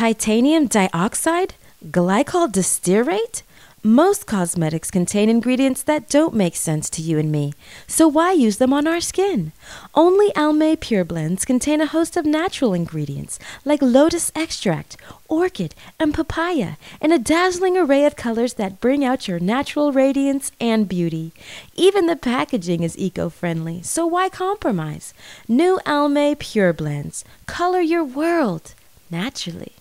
Titanium dioxide? Glycol distearate? Most cosmetics contain ingredients that don't make sense to you and me, so why use them on our skin? Only Almay Pure Blends contain a host of natural ingredients like lotus extract, orchid, and papaya in a dazzling array of colors that bring out your natural radiance and beauty. Even the packaging is eco friendly, so why compromise? New Almay Pure Blends. Color your world naturally.